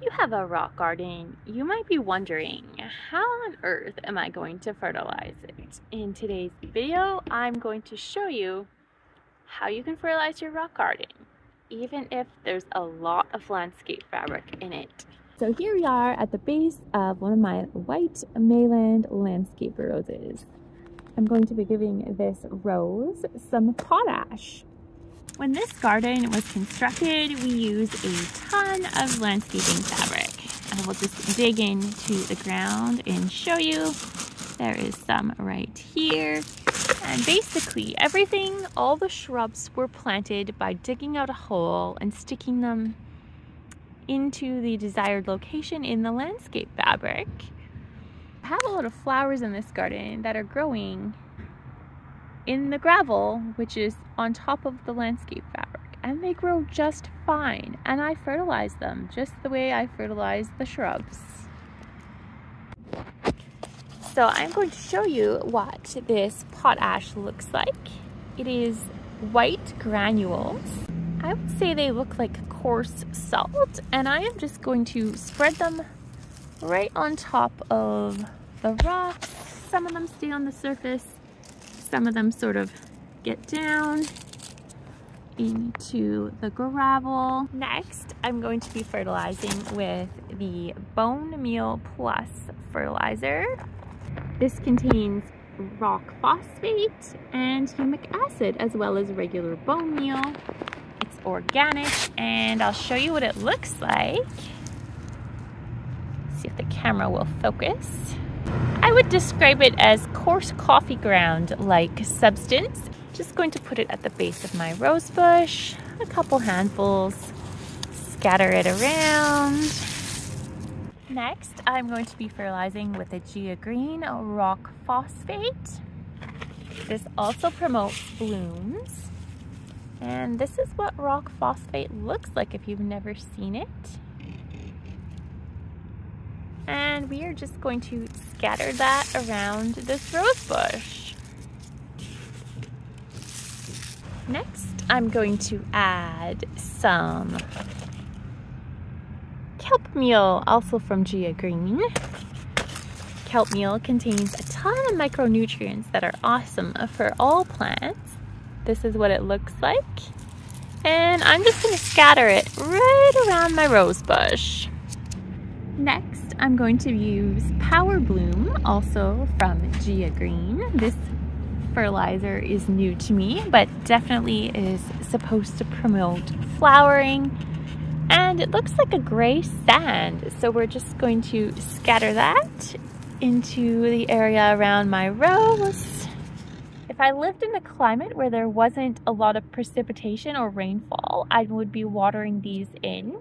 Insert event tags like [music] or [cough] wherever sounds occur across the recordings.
you have a rock garden, you might be wondering, how on earth am I going to fertilize it? In today's video, I'm going to show you how you can fertilize your rock garden, even if there's a lot of landscape fabric in it. So here we are at the base of one of my white Meiland landscape roses. I'm going to be giving this rose some potash. When this garden was constructed, we used a ton of landscaping fabric. I will just dig into the ground and show you. There is some right here. And basically everything, all the shrubs were planted by digging out a hole and sticking them into the desired location in the landscape fabric. I have a lot of flowers in this garden that are growing in the gravel, which is on top of the landscape fabric. And they grow just fine. And I fertilize them just the way I fertilize the shrubs. So I'm going to show you what this potash looks like. It is white granules. I would say they look like coarse salt and I am just going to spread them right on top of the rocks. Some of them stay on the surface some of them sort of get down into the gravel. Next, I'm going to be fertilizing with the Bone Meal Plus fertilizer. This contains rock phosphate and humic acid as well as regular bone meal. It's organic and I'll show you what it looks like. See if the camera will focus. I would describe it as coarse coffee ground like substance. Just going to put it at the base of my rose bush, a couple handfuls, scatter it around. Next, I'm going to be fertilizing with a Gaia Green rock phosphate. This also promotes blooms. And this is what rock phosphate looks like if you've never seen it. And we are just going to scatter that around this rose bush. Next, I'm going to add some kelp meal, also from Gaia Green. Kelp meal contains a ton of micronutrients that are awesome for all plants. This is what it looks like. And I'm just gonna scatter it right around my rose bush. Next, I'm going to use Power Bloom, also from Gaia Green. This fertilizer is new to me, but definitely is supposed to promote flowering. And it looks like a gray sand, so we're just going to scatter that into the area around my rose. If I lived in a climate where there wasn't a lot of precipitation or rainfall, I would be watering these in.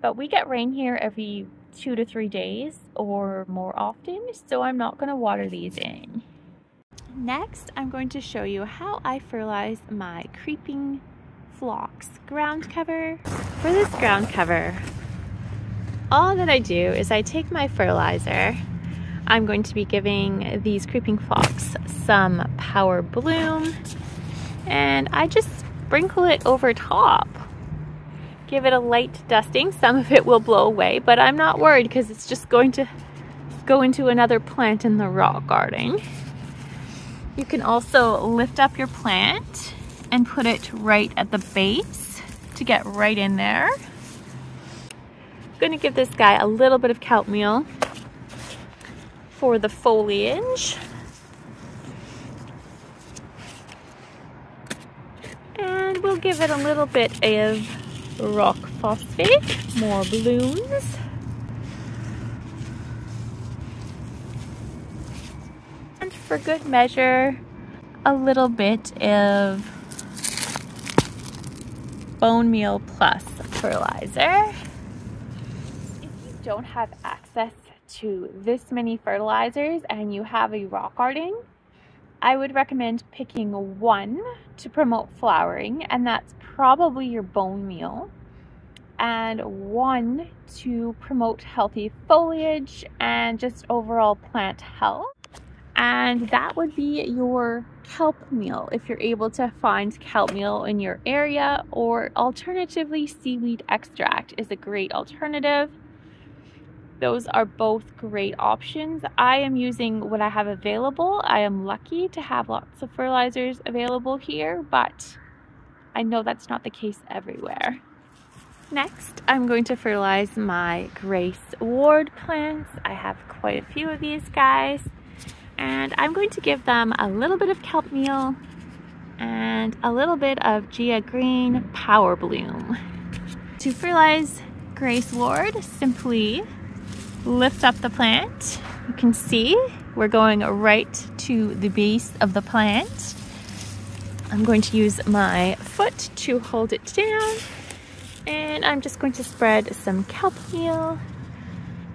But we get rain here every two to three days or more often, so I'm not going to water these in. Next, I'm going to show you how I fertilize my creeping phlox ground cover. For this ground cover, all that I do is I take my fertilizer. I'm going to be giving these creeping phlox some power bloom and I just sprinkle it over top give it a light dusting. Some of it will blow away, but I'm not worried because it's just going to go into another plant in the rock garden. You can also lift up your plant and put it right at the base to get right in there. I'm gonna give this guy a little bit of kelp meal for the foliage. And we'll give it a little bit of rock phosphate, more blooms. And for good measure, a little bit of bone meal plus fertilizer. If you don't have access to this many fertilizers and you have a rock garden, I would recommend picking one to promote flowering, and that's probably your bone meal, and one to promote healthy foliage and just overall plant health. And that would be your kelp meal if you're able to find kelp meal in your area, or alternatively, seaweed extract is a great alternative. Those are both great options. I am using what I have available. I am lucky to have lots of fertilizers available here, but I know that's not the case everywhere. Next, I'm going to fertilize my Grace Ward plants. I have quite a few of these guys, and I'm going to give them a little bit of kelp meal and a little bit of Gaia Green Power Bloom. To fertilize Grace Ward, simply lift up the plant. You can see we're going right to the base of the plant. I'm going to use my foot to hold it down and I'm just going to spread some kelp meal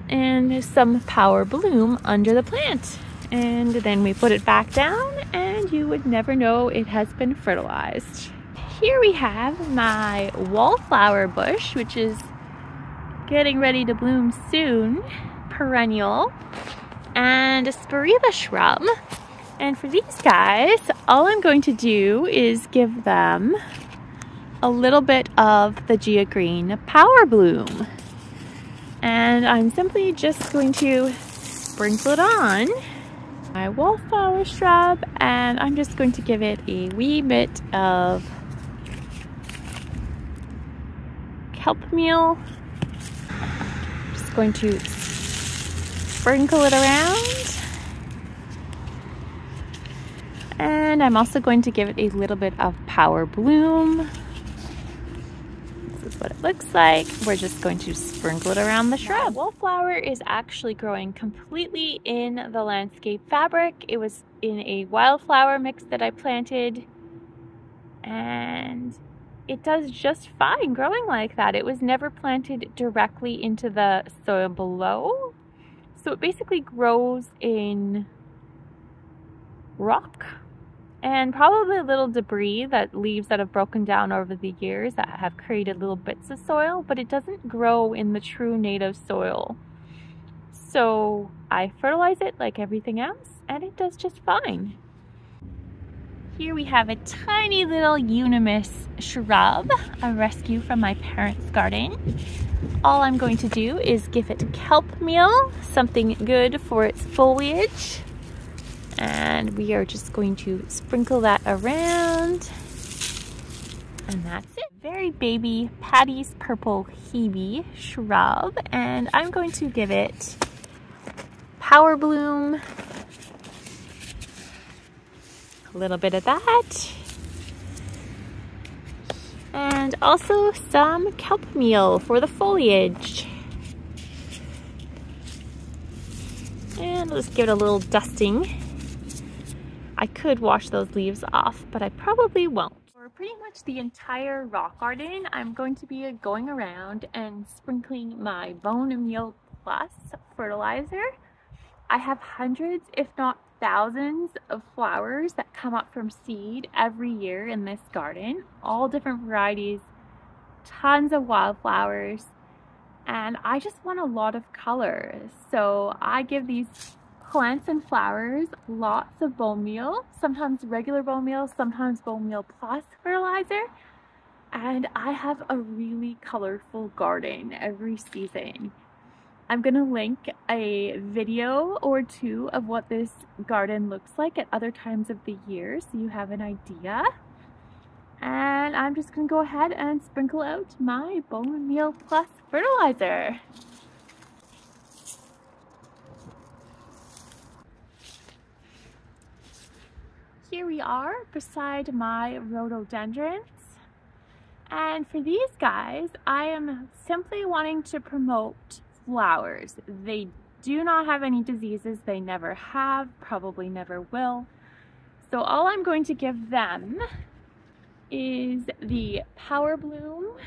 and some power bloom under the plant and then we put it back down and you would never know it has been fertilized. Here we have my wallflower bush which is getting ready to bloom soon, perennial, and a spirea shrub. And for these guys, all I'm going to do is give them a little bit of the Gaia Green Power Bloom. And I'm simply just going to sprinkle it on my wallflower shrub and I'm just going to give it a wee bit of kelp meal going to sprinkle it around. And I'm also going to give it a little bit of power bloom. This is what it looks like. We're just going to sprinkle it around the shrub. Wallflower is actually growing completely in the landscape fabric. It was in a wildflower mix that I planted and it does just fine growing like that. It was never planted directly into the soil below. So it basically grows in rock and probably a little debris that leaves that have broken down over the years that have created little bits of soil, but it doesn't grow in the true native soil. So I fertilize it like everything else and it does just fine. Here we have a tiny little Euonymus shrub, a rescue from my parents' garden. All I'm going to do is give it kelp meal, something good for its foliage. And we are just going to sprinkle that around. And that's it. Very baby Patty's Purple Hebe shrub. And I'm going to give it Power Bloom a little bit of that. And also some kelp meal for the foliage. And let's give it a little dusting. I could wash those leaves off, but I probably won't. For pretty much the entire rock garden, I'm going to be going around and sprinkling my Bone Meal Plus fertilizer. I have hundreds, if not thousands of flowers that come up from seed every year in this garden, all different varieties, tons of wildflowers, and I just want a lot of color. So I give these plants and flowers lots of bone meal, sometimes regular bone meal, sometimes bone meal plus fertilizer, and I have a really colorful garden every season. I'm going to link a video or two of what this garden looks like at other times of the year so you have an idea. And I'm just going to go ahead and sprinkle out my Bone Meal Plus fertilizer. Here we are beside my rhododendrons. And for these guys, I am simply wanting to promote flowers. They do not have any diseases. They never have, probably never will. So all I'm going to give them is the Power Bloom.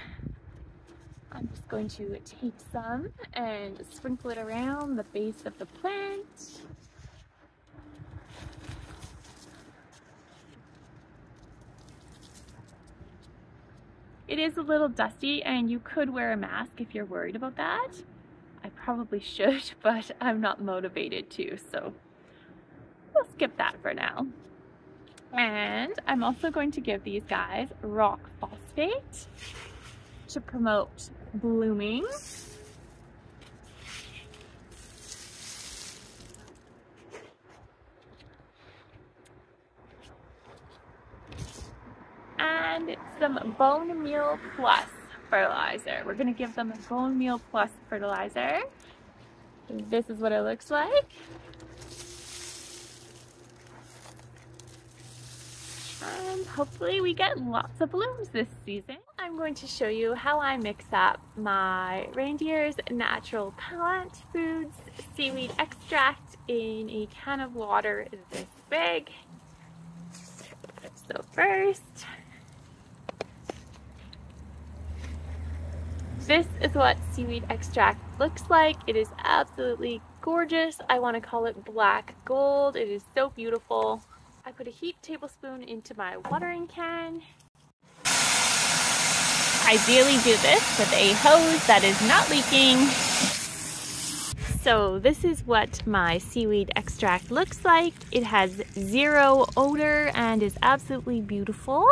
I'm just going to take some and sprinkle it around the base of the plant. It is a little dusty and you could wear a mask if you're worried about that. I probably should, [laughs] but I'm not motivated to, so we'll skip that for now. And I'm also going to give these guys rock phosphate to promote blooming. And some bone meal plus fertilizer. We're gonna give them a bone meal plus fertilizer. This is what it looks like. And hopefully we get lots of blooms this season. I'm going to show you how I mix up my reindeer's natural plant foods seaweed extract in a can of water this big. So first, this is what seaweed extract looks like. It is absolutely gorgeous. I want to call it black gold. It is so beautiful. I put a heaped tablespoon into my watering can. Ideally do this with a hose that is not leaking. So this is what my seaweed extract looks like. It has zero odor and is absolutely beautiful.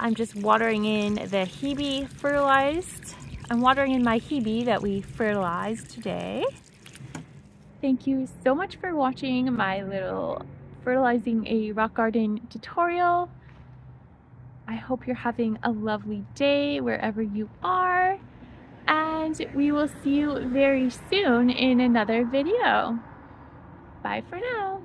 I'm just watering in the Hebe fertilized. I'm watering in my Hebe that we fertilized today. Thank you so much for watching my little fertilizing a rock garden tutorial. I hope you're having a lovely day wherever you are and we will see you very soon in another video. Bye for now.